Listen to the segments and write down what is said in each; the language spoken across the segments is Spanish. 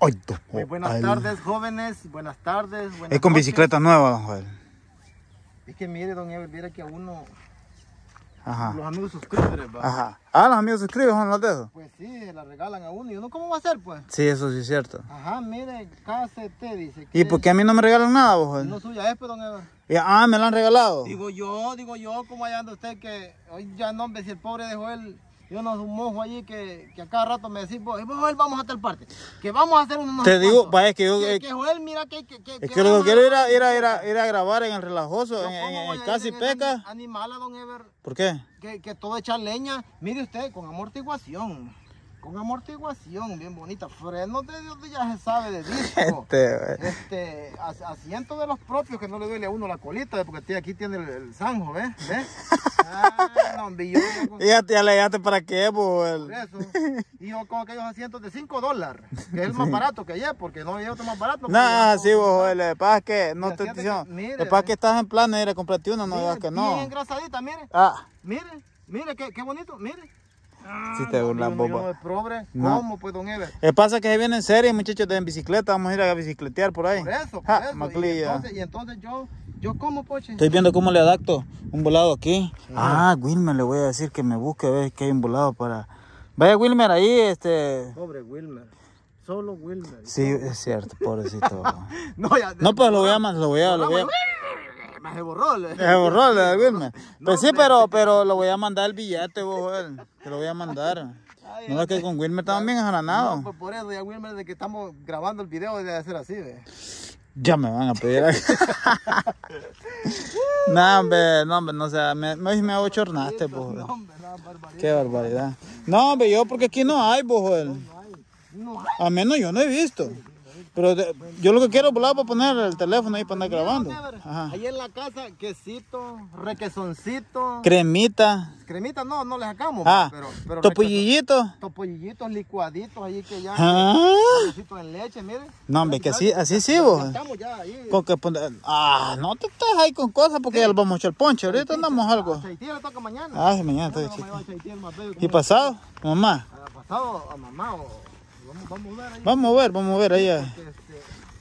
Ay, tú, Muy buenas ay. tardes, jóvenes. Buenas tardes. Buenas Es con noches. bicicleta nueva, don Joel. Es que mire, don Ever, mira que a uno, Ajá. los amigos suscriptores, va. Ajá. Ah, los amigos suscriben son los de esos. Pues sí, la regalan a uno. ¿Y uno cómo va a hacer, pues? Sí, eso sí es cierto. Ajá, mire, KCT dice. ¿Y por qué a mí no me regalan nada, vos, Joel? No suya es, pues, don Ever. Ah, me lo han regalado. Digo yo, digo yo, ¿cómo allá anda usted que hoy ya no, hombre, si el pobre dejó él, yo no un mojo allí que, que a cada rato me decís, vos, Joel, vamos a tal parte, que vamos a hacer unos Te digo, vaya, es que yo- Que, eh, que Joel, mira que, que, que, Es que lo que quiero ir a, ir a, ir a, ir a grabar en el relajoso, en, el casi peca. Animal a don Ever, ¿Por qué? que, que todo echa leña, mire usted, con amortiguación. Con amortiguación, bien bonita. Frenos de Dios ya se sabe de disco. Este. Este, as- asiento de los propios que no le duele a uno la colita, porque aquí tiene el, el zanjo, ¿ves? ¿Ves? Ah, no, yo, yo- Ya te alegaste para qué, Joel. eso. Y yo con aquellos asientos de 5 dólares, que es el más barato que ayer, porque no hay otro más barato. Nah, sí, vos. Lo que pasa es que no te fíjate diciendo. Lo que que estás en plan de ir a comprarte una, no digas que Bien no. engrasadita, mire, Ah, mire, mire, qué, qué bonito, mire. Ah, Sí te no, yo boba. pobre, No. ¿cómo pues, don Ever? Pasa que se viene en serie, muchachos, de en bicicleta. Vamos a ir a bicicletear por ahí. Por eso, por Ja, eso. Y entonces, y entonces yo, yo como, poche. Estoy viendo cómo le adapto un volado aquí. Ah, Wilmer, le voy a decir que me busque, a ver que hay un volado para... Vaya Wilmer ahí, este... Pobre Wilmer, solo Wilmer. Sí, es cierto, pobrecito. No, ya. No, pues lo voy a lo voy a... Lo voy a... Me se borró. le- Se borró la de Wilmer. Pues sí, pero, pero lo voy a mandar el billete, vos, Joel. Te lo voy a mandar. Ay, No es que con Wilmer también es No, granado. pues por eso ya Wilmer, de que estamos grabando el video, debe de ser así, ve. Ya me van a pedir. no, hombre, no, hombre, no sé, me, me, me abochornaste, pues. No, hombre, no, barbaridad. Qué barbaridad. No, hombre, yo porque aquí no hay, pues, Joel. No, A menos yo no he visto. Pero de- yo lo que quiero es volar para poner el teléfono ahí para andar grabando. Ajá. Ahí en la casa, quesito, requesoncito. Cremita. Cremita no, no le sacamos. Ah, pero, pero topollillito. Topollillitos licuaditos ahí que ya. Ah. En leche, mire. No, hombre, que así, así sí, vos. Ya. Con que Ah, no te estés ahí con cosas porque ya le vamos a echar ponche. Ahorita andamos algo. Le toca mañana. Ah, sí, mañana a más bello ¿Y pasado? Mamá. Pasado a mamá o vamos, vamos a ver ahí. Vamos a ver, vamos a ver ahí. ah, este,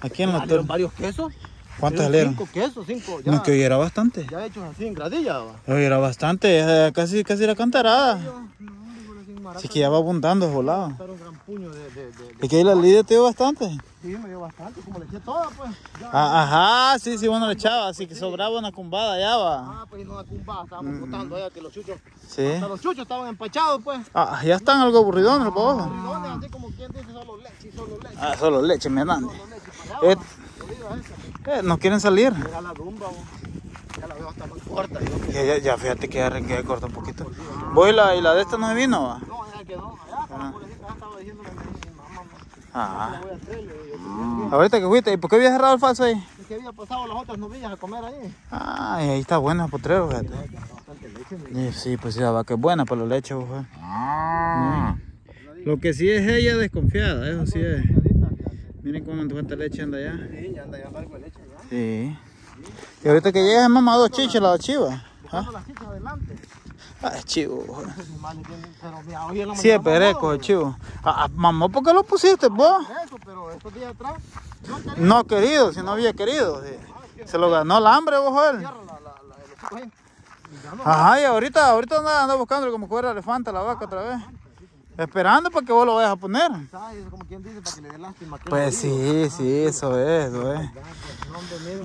Aquí en la torre. varios quesos. ¿Cuántos Salieron? Cinco quesos, cinco. Ya, No, que hoy era bastante. ya hechos así en gradilla. Hoy era bastante, casi, casi la cantarada. Yo, no, digo, así, maraca, Así que ya va abundando es volado. Un gran puño de, de, de, de- Es que ahí la lidia te dio bastante. Sí, me dio bastante, como le eché toda, pues. Ya. Ah, ajá, sí, sí, bueno le echaba, así que sobraba una cumbada ya va. Ah, pues y no la cumba, estábamos botando allá que los chuchos. Sí. Hasta los chuchos estaban empachados, pues. Ah, ya están algo aburridones por abajo. Corridones, así como quien dice solo leche, solo leche. Ah, solo leche me dan. Eh, eh, no quieren salir. Mira la rumba, vos. ya la veo hasta más corta. Ya, ya, ya, fíjate que ya arranqué corta un poquito. Voy la, y la de esta no se vino, va. No, ya ah. Ah. ¿qué voy a hacer? Le digo, yo, Ahorita que fuiste, ¿y por qué había cerrado el falso ahí? Es que había pasado las otras novillas a comer ahí. Ah, y ahí está bueno el potrero, fíjate. Y sí, pues sí, la vaca es buena para la leche, ojo. Lo que sí es ella desconfiada, eso sí es. Miren cómo cuánta leche anda allá. Sí, ya anda ya algo de leche ya. Sí. Y ahorita que llegas, mamá, dos chichas, la chiva. ¿Ah? Las chichas adelante. Ah, es chivo. Sí, pereco, chivo. Ah, ah, mamá, ¿por qué lo pusiste, vos? Eso, pero estos días atrás, no quería No querido, si no había querido. sí. Se lo ganó el hambre, vos, no, Ajá, y ahorita, ahorita anda, anda buscando como que fuera elefante la vaca otra vez. Esperando para que vos lo vayas a poner. ¿sabes? Eso como quien dice, para que le dé lástima. que Pues sí, sí, eso es, eso es.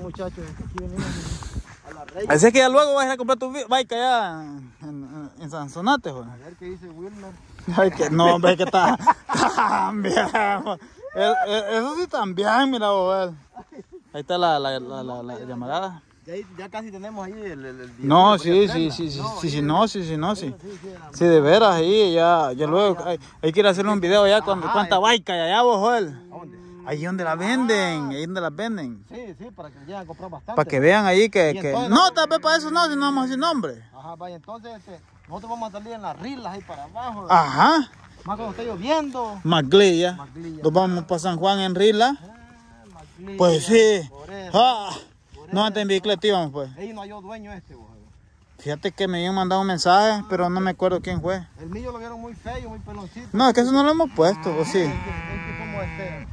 Muchachos, es que aquí venimos a la reina. Así que ya luego vas a ir a comprar tu bike allá en, en, Sansonate, joder. A ver qué dice Wilmer. Ay, que no, hombre, que está Eso sí también, mira, joder. Ahí está la, la, la, la, la llamarada. Ya, casi tenemos ahí el, el, No, sí, sí, sí, sí, No, sí, sí, no, sí, sí, no, sí. Sí, de veras, ahí ya, ya luego, hay, hay que ir a hacer un video allá Ajá, cuánta hay allá, vos, joder. ¿A dónde? Ahí donde la venden, ahí donde la venden. Sí, sí, para que lleguen a comprar bastante. Para que vean ahí que, que... No, tal vez para eso no, si no vamos a decir nombre. Ajá, vaya, entonces este, nosotros vamos a salir en las rilas ahí para abajo. Ajá, Más cuando esté lloviendo. Maglilla. Maglilla. Nos vamos para San Juan en Rila. Ah, Maglilla, Pues sí. Por eso. Ah, por no, antes en bicicleta íbamos, pues. Ahí no halló dueño este, vos. Fíjate que me habían mandado un mensaje, pero no me acuerdo quién fue. El mío lo vieron muy feo, muy peloncito. No, es que eso no lo hemos puesto, ¿o sí? Es que, es que como este,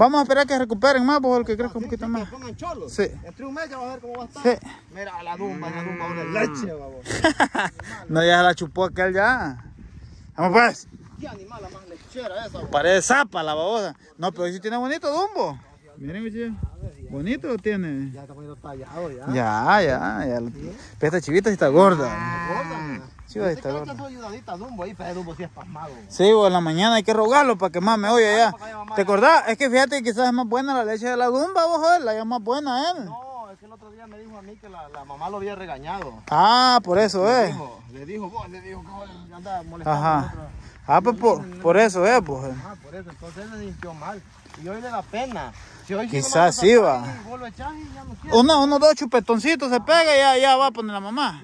Vamos a esperar que recuperen más, vos, el que un Sí, poquito más. Que pongan cholos. Sí. Entre un mes ya vas a ver cómo va a estar. Sí. Mira, la dumba, la dumba, una leche, babos. No, ya la chupó aquel ya. Vamos pues. Qué animal la más lechera esa, babos. Parece zapa la babosa. No, pero sí tiene bonito dumbo. Miren, mi. Bonito lo tiene. Ya está poniendo tallado ya. Ya, ya, ya. Pero esta chivita sí está gorda. Gorda. Chiva está gorda. su ayudadita Dumbo ahí, pero Dumbo sí es pasmado. Sí, vos, en la mañana hay que rogarlo para que más me oye mamá. ¿Te acordás? Es que fíjate que quizás es más buena la leche de la dumba, vos, joder, la es más buena él. No, me dijo a mí que la, la mamá lo había regañado. Ah, por eso Le es. dijo, le dijo, vos, le dijo que anda molestando a Ajá. nosotros. Ah, pues por, por eso es, pues. Ah, por eso, entonces él se sintió mal. Y hoy le da pena. Si hoy Quizás sí, va. no. Uno, unos dos chupetoncitos se pega y ya, ya va a poner la mamá.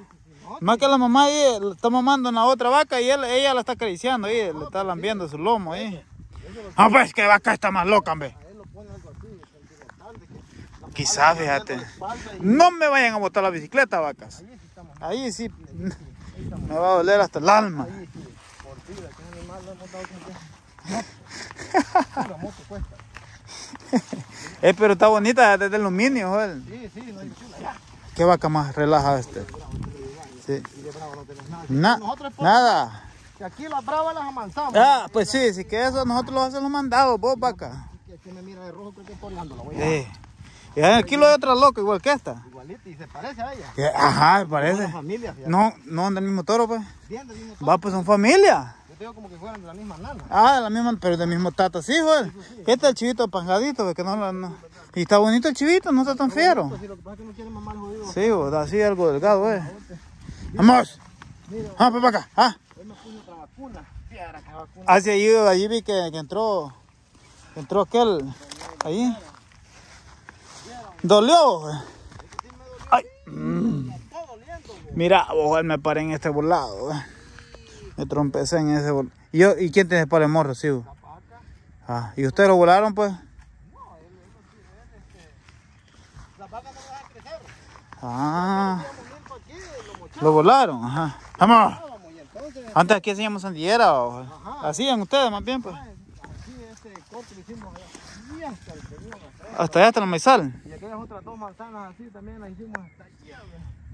Más que la mamá ahí le está mamando en la otra vaca y él, ella la está acariciando ahí, le está lambiendo su lomo ahí. Ah, pues que vaca está más loca, hombre. Él lo pone algo así, sentimental, de le fíjate. No me vayan a botar la bicicleta, vacas. ahí sí me va a doler hasta el alma. Eh, pero está bonita desde el aluminio, joder. Sí, sí, no hay chula, ya. ¿Qué vaca más relaja este? Sí. Y de bravo no tenemos nada. Na- nada. Que aquí las bravas las amansamos. Ah, pues sí, sí que eso nosotros lo hacemos mandados, vos, vaca. Que, que me mira de rojo, creo que es Orlando, la voy a. Y en el kilo hay otra loca igual que esta. Igualita y se parece a ella. Ajá, Una parece. familia, fíjate. No, no del mismo toro, pues. Bien, del mismo tono. Va, pues son familia. Yo te digo como que fueran de la misma nana. Ah, de la misma, pero del mismo tata, sí, joder. Este es el chivito pangadito, pues, que no, lo- no. Y está bonito el chivito, no está tan fiero. Entonces, lo que pasa es que no quieren mamar el jodido. Sí, así algo delgado, eh. Vamos. Mira, Ah, pues para acá. Ah. hoy me puse otra vacuna. Fiera que vacuna. Hacia allí, allí vi que, que entró, entró aquel, ahí. Dolió. Ay. Mira, vos, me paré en este volado. güey. Me trompecé en ese volado. ¿Y, yo, ¿Y quién tiene para el morro, sí? güey? La vaca. Ah, ¿y ustedes lo volaron, pues? No. Ah, lo volaron, ajá. Vamos. Antes aquí hacíamos sandillera, o- hacían ustedes más bien, pues. este. Hasta allá, hasta la maizal. Aquellas otras dos manzanas así también las hicimos hasta.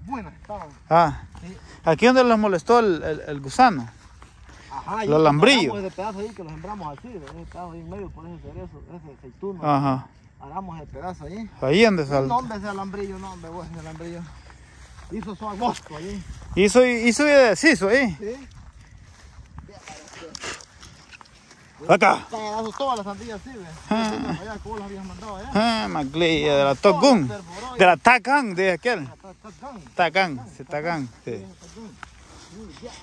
Buenas estaban. Ah, Sí. aquí donde les molestó el, el- el gusano. Ajá, Los lambrillos. Aramos ese pedazo ahí que lo sembramos así, de ese pedazo ahí en medio por ese cerezo, ese aceituno. Ajá. Aramos el pedazo ahí. Ahí donde No, sal. hombre, ese alambrillo, no, hombre, vos, ese alambrillo. Hizo su agosto ahí. Hizo, hizo y deshizo ahí. Sí. Acá. Pedazos todas las así, ve. Ah. Allá, ¿cómo las habías mandado allá? Ah, de la Top Gun. De la Tacan, de aquel. Tacan, sí, Tacan. Sí.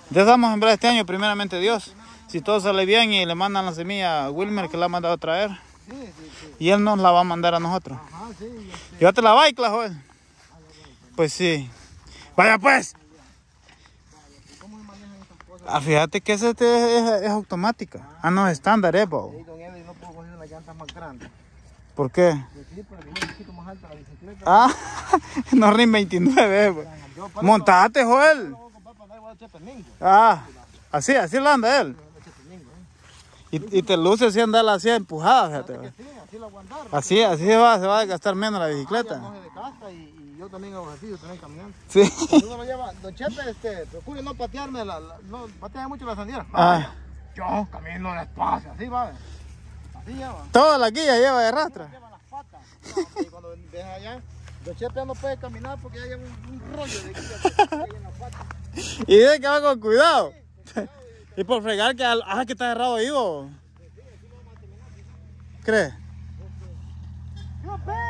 Ya vamos a sembrar este año, primeramente Dios. Si todo sale bien y le mandan la semilla a Wilmer que la ha mandado a traer. Sí, sí, sí. Y él nos la va a mandar a nosotros. Sí. Llévate la bike, joder. Pues sí. Vaya pues. ¿Cómo se manejan estas cosas? Ah, fíjate que esa este es, es automática. Ah, no, es estándar, eh, bo. Ahí, don Eddie, no puedo coger las llantas más grandes. ¿Por qué? Sí, para que sea un poquito más alta la bicicleta. Ah, no RIN 29, eh, bo. Yo para Montate, Joel. Ah, así, así la anda él. ¿eh? Y, y te luce así andarla así empujada, fíjate. Sí, así. Así, va, se va a gastar menos la bicicleta. y yo también hago ejercicio, también caminando. Sí. Uno lo lleva, don Chepe, este, procure no patearme, la, la- no patea mucho la sandía. Ah, Yo camino despacio, así va. Así lleva. toda la guía lleva de rastra. Lleva las patas. No, y cuando ves allá, don Chepe ya no puede caminar porque ya lleva un, un rollo de guía ahí en las patas. Y dice que va con cuidado. Y por fregar que, ah, que está cerrado ahí, bo. ¿Crees? ¡Club Peño! ¿Cómo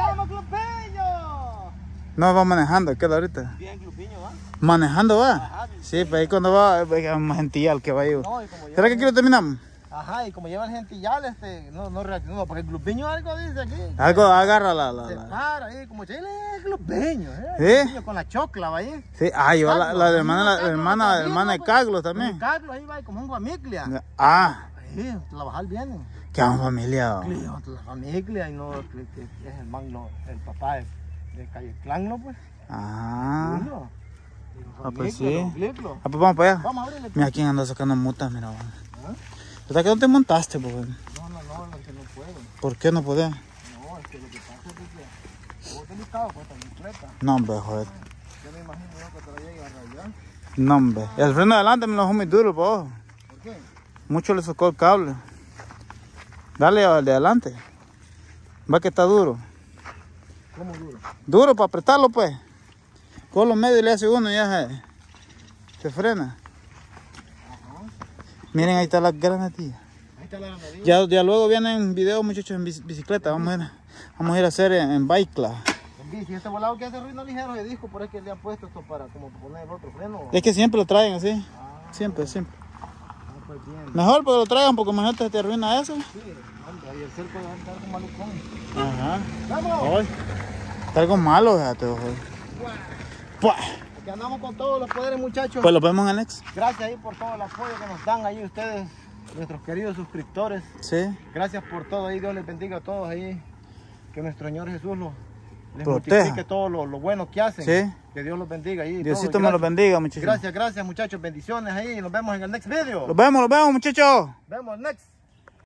estamos, Club Peño? No va manejando, ¿qué ahorita? Bien, Club Peño, ¿va? Manejando va. Ajá. Sí, pues ahí cuando va, es más gentillal que va ahí. No, y ¿Será que aquí lo terminamos? Ajá, y como lleva el gentillal, este, no, no reaccionó, porque el Club Peño algo dice aquí. Algo agarra la, la, Se la- para ahí, como chile, Club Peño, ¿eh? ¿Sí? Con la chocla, va ahí. Sí, ah, lleva la, la Carlos, hermana, la, hermana, hermana de. Carlos también. Carlos ahí va como un guamiclia. Ah, Sí, trabajar bien. Qué vamos familia. la familia y no que, que- que es el magno, el papá de, de Calle Clan, ¿no? Pues. Ah. Ah, pues sí. ah, pues vamos para allá. Vamos a abrirle. Mira quién anda sacando mutas, mira. ¿Ah? ¿Verdad que no te montaste, pues? No, no, no, el que ¿Por qué no podés? No, es que lo que pasa es que vos tenés delicado con esta bicicleta. No, hombre, joder. Yo me imagino yo que te la a rayar. No, hombre. El freno de adelante me lo dejó muy duro, po. ¿Por qué? Mucho le socó el cable. Dale al de adelante. Va que está duro. ¿Cómo duro? Duro para apretarlo, pues. Con los medios le hace uno y ya se, se frena. Miren, ahí está la granadilla. Ahí está la medida. Ya, ya luego vienen videos, muchachos, en bici- bicicleta. Vamos a ir, vamos a, ir a hacer en, en bike class. En bici, este volado que hace ruido ligero de disco, por eso que le han puesto esto para como poner otro freno. Es que siempre lo traen así. Ah, Siempre, siempre. Pues bien. Mejor porque lo traigan porque imagínate se te arruina eso. Sí, y el cerco va a estar con malucón. Ajá. ¡Vamos! Hoy. Está algo malo, fíjate, ojo. Pues, Aquí andamos con todos los poderes, muchachos. pues lo vemos en el next. Gracias ahí por todo el apoyo que nos dan ahí ustedes, nuestros queridos suscriptores. Sí. Gracias por todo ahí, Dios les bendiga a todos ahí. Que nuestro Señor Jesús los, les Proteja. multiplique todo lo, lo bueno que hacen. Sí. Que Dios los bendiga ahí. Diosito me los bendiga, muchachos. Gracias, gracias muchachos. Bendiciones ahí. Nos vemos en el next video. Los vemos, los vemos, muchachos. Vemos next.